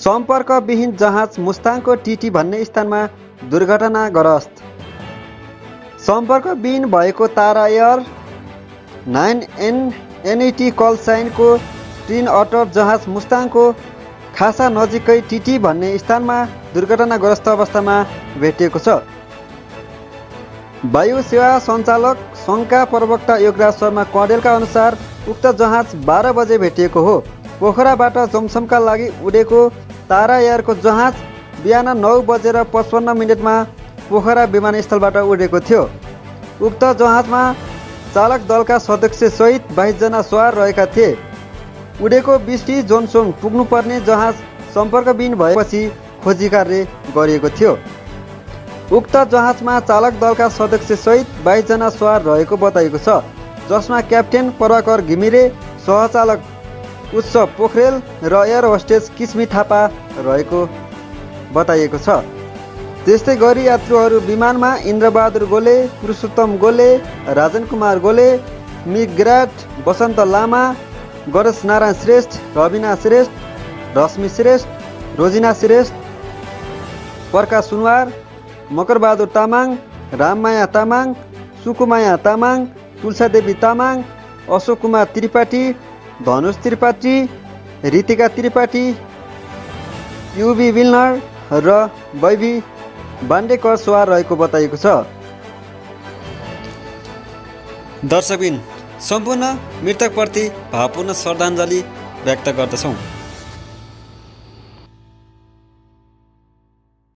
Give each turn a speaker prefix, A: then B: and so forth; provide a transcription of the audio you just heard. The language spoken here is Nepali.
A: सम्पर्कविहीन जहाज मुस्ताङको टिटी भन्ने स्थानमा दुर्घटनाग्रस्त। सम्पर्कविहीन भएको Tara air nine N N E T call साइनको twin otter जहाज मुस्ताङको खासा नजिकै टिटी भन्ने स्थानमा दुर्घटनाग्रस्त अवस्थामा भेटिएको छ। वायु सेवा सञ्चालक सङ्घका प्रवक्ता योगराज शर्मा कँडेलका अनुसार उक्त जहाज बाह्र बजे भेटिएको हो। पोखराबाट जमसमका लागि उडेको तारा एयरको जहाज बिहान नौ बजेर पचपन्न मिनटमा पोखरा विमानस्थलबाट उडेको थियो। उक्त जहाजमा चालक दलका सदस्यसहित बाइसजना सवार रहेका थिए। उडेको बिस्टी जोनसोङ पुग्नुपर्ने जहाज सम्पर्कविहीन भएपछि खोजी कार्य गरिएको थियो। उक्त जहाजमा चालक दलका सदस्यसहित बाइसजना सवार रहेको बताइएको छ जसमा क्याप्टेन प्रभाकर घिमिरे सहचालक उत्सव पोखरेल र एयर होस्टेस किस्मी थापा रहेको बताइएको छ। त्यस्तै गरी यात्रुहरू विमानमा इन्द्रबहादुर गोले पुरुषोत्तम गोले राजन कुमार गोले मिग्राट वसन्त लामा गणेश नारायण श्रेष्ठ रविना श्रेष्ठ रश्मि श्रेष्ठ रोजिना श्रेष्ठ प्रकाश सुनवार मकरबहादुर तामाङ राममाया तामाङ सुकुमाया तामाङ तुलसादेवी तामाङ अशोक कुमार त्रिपाठी धनुष त्रिपाठी रितिका त्रिपाठी युबी विल्नर र बैबी बान्डेकर सवार रहेको बताइएको छ। दर्शकबिन सम्पूर्ण मृतकप्रति भावपूर्ण श्रद्धाञ्जली व्यक्त गर्दछौँ।